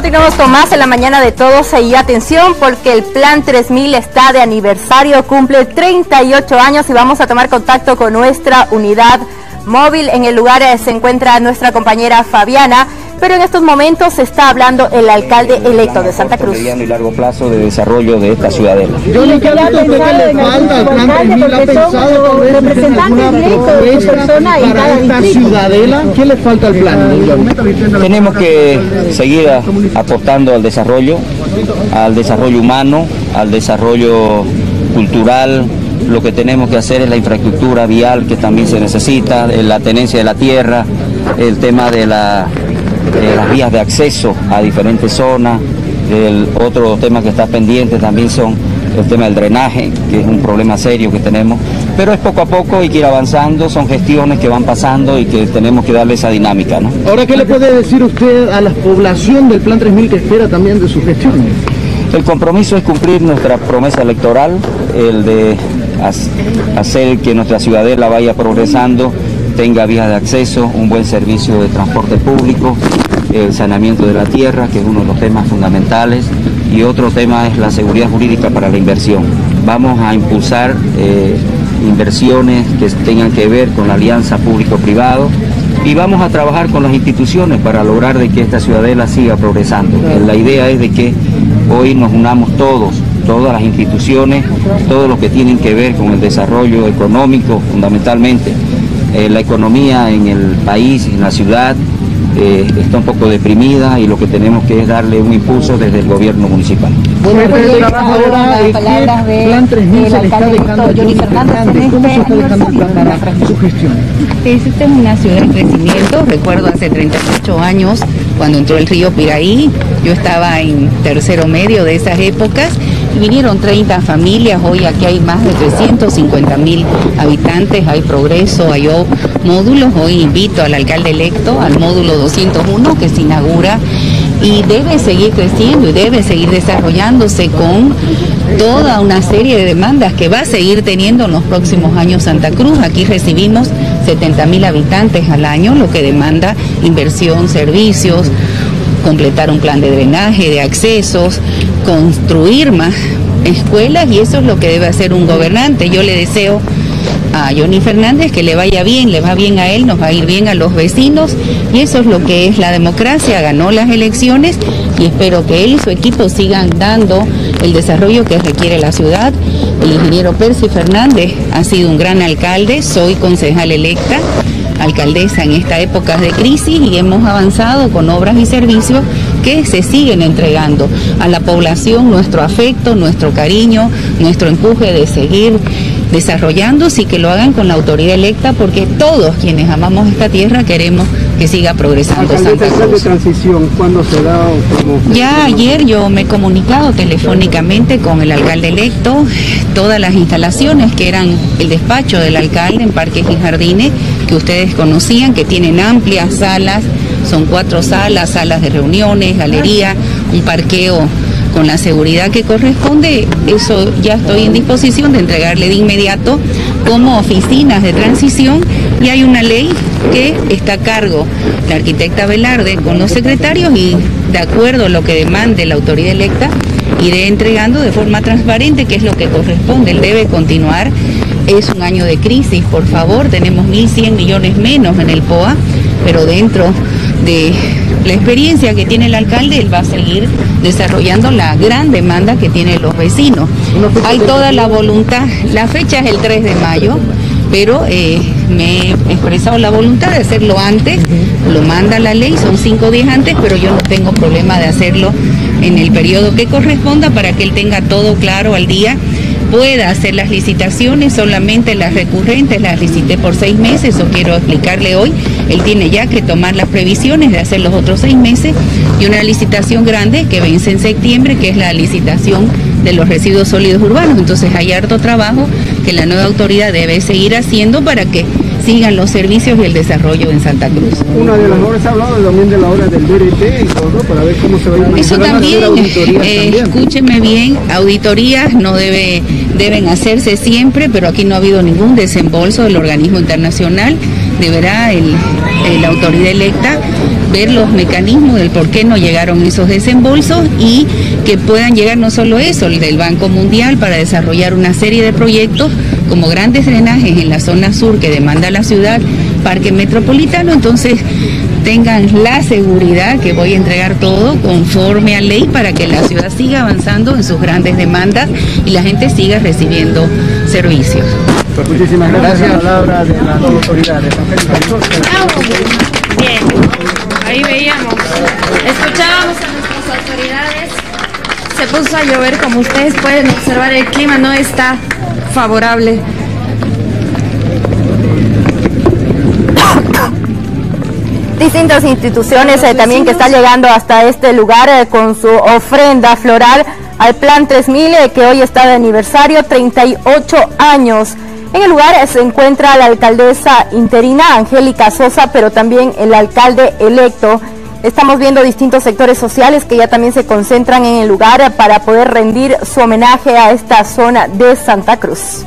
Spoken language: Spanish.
continuamos con más en la mañana de todos y atención porque el Plan 3000 está de aniversario, cumple 38 años y vamos a tomar contacto con nuestra unidad móvil. En el lugar eh, se encuentra nuestra compañera Fabiana pero en estos momentos se está hablando el alcalde electo de Santa Cruz. mediano y largo plazo de desarrollo de esta ciudadela. Yo le quiero que le falta al plan 3000 ha pensado representantes directos de persona para esta ciudadela, ¿qué le falta al plan? Tenemos que seguir apostando al desarrollo, al desarrollo humano, al desarrollo cultural, lo que tenemos que hacer es la infraestructura vial que también se necesita, la tenencia de la tierra, el tema de la eh, las vías de acceso a diferentes zonas. El otro tema que está pendiente también son el tema del drenaje, que es un problema serio que tenemos, pero es poco a poco y que ir avanzando, son gestiones que van pasando y que tenemos que darle esa dinámica. ¿no? Ahora, ¿qué le puede decir usted a la población del Plan 3000 que espera también de su gestión? El compromiso es cumplir nuestra promesa electoral, el de hacer que nuestra ciudadela vaya progresando tenga vías de acceso, un buen servicio de transporte público, el saneamiento de la tierra, que es uno de los temas fundamentales, y otro tema es la seguridad jurídica para la inversión. Vamos a impulsar eh, inversiones que tengan que ver con la alianza público-privado y vamos a trabajar con las instituciones para lograr de que esta ciudadela siga progresando. La idea es de que hoy nos unamos todos, todas las instituciones, todos los que tienen que ver con el desarrollo económico fundamentalmente. Eh, la economía en el país, en la ciudad, eh, está un poco deprimida y lo que tenemos que es darle un impulso desde el gobierno municipal. Bueno, ahora las palabras de el alcalde Johnny Fernández, ¿cómo se está dejando su gestión? Esta es una ciudad en crecimiento, recuerdo hace 38 años cuando entró el río Piraí, yo estaba en tercero medio de esas épocas Vinieron 30 familias, hoy aquí hay más de 350 mil habitantes, hay progreso, hay módulos. Hoy invito al alcalde electo al módulo 201 que se inaugura y debe seguir creciendo y debe seguir desarrollándose con toda una serie de demandas que va a seguir teniendo en los próximos años Santa Cruz. Aquí recibimos 70 mil habitantes al año, lo que demanda inversión, servicios, completar un plan de drenaje, de accesos, construir más escuelas y eso es lo que debe hacer un gobernante. Yo le deseo a Johnny Fernández que le vaya bien, le va bien a él, nos va a ir bien a los vecinos y eso es lo que es la democracia, ganó las elecciones y espero que él y su equipo sigan dando el desarrollo que requiere la ciudad. El ingeniero Percy Fernández ha sido un gran alcalde, soy concejal electa alcaldesa en esta época de crisis y hemos avanzado con obras y servicios que se siguen entregando a la población nuestro afecto, nuestro cariño, nuestro empuje de seguir desarrollándose y que lo hagan con la autoridad electa porque todos quienes amamos esta tierra queremos que siga progresando. Santa Cruz. de transición cuándo se da Ya ayer yo me he comunicado telefónicamente con el alcalde electo, todas las instalaciones que eran el despacho del alcalde en parques y jardines que ustedes conocían, que tienen amplias salas, son cuatro salas, salas de reuniones, galería, un parqueo con la seguridad que corresponde, eso ya estoy en disposición de entregarle de inmediato como oficinas de transición y hay una ley que está a cargo la arquitecta Velarde con los secretarios y de acuerdo a lo que demande la autoridad electa, iré entregando de forma transparente, que es lo que corresponde. Él debe continuar. Es un año de crisis, por favor, tenemos 1.100 millones menos en el POA, pero dentro de la experiencia que tiene el alcalde, él va a seguir desarrollando la gran demanda que tienen los vecinos. Hay toda la voluntad, la fecha es el 3 de mayo, pero eh, me he expresado la voluntad de hacerlo antes, lo manda la ley, son cinco días antes, pero yo no tengo problema de hacerlo en el periodo que corresponda para que él tenga todo claro al día pueda hacer las licitaciones, solamente las recurrentes las licité por seis meses, o quiero explicarle hoy, él tiene ya que tomar las previsiones de hacer los otros seis meses y una licitación grande que vence en septiembre, que es la licitación de los residuos sólidos urbanos. Entonces hay harto trabajo que la nueva autoridad debe seguir haciendo para que sigan los servicios y el desarrollo en Santa Cruz. Una de las obras ha hablado también de la obra del DRT y todo, para ver cómo se va a Eso también, eh, escúcheme bien, auditorías no debe, deben hacerse siempre, pero aquí no ha habido ningún desembolso del organismo internacional. Deberá la autoridad electa ver los mecanismos del por qué no llegaron esos desembolsos y que puedan llegar no solo eso, el del Banco Mundial para desarrollar una serie de proyectos como grandes drenajes en la zona sur que demanda la ciudad, Parque Metropolitano, entonces tengan la seguridad que voy a entregar todo conforme a ley para que la ciudad siga avanzando en sus grandes demandas y la gente siga recibiendo servicios. Muchísimas gracias. Palabra de las autoridades. Bien, ahí veíamos, escuchábamos a nuestras autoridades. Se puso a llover, como ustedes pueden observar, el clima no está favorable. Distintas instituciones eh, también que están llegando hasta este lugar eh, con su ofrenda floral al Plan 3000 eh, que hoy está de aniversario, 38 años. En el lugar se encuentra la alcaldesa interina Angélica Sosa, pero también el alcalde electo. Estamos viendo distintos sectores sociales que ya también se concentran en el lugar para poder rendir su homenaje a esta zona de Santa Cruz.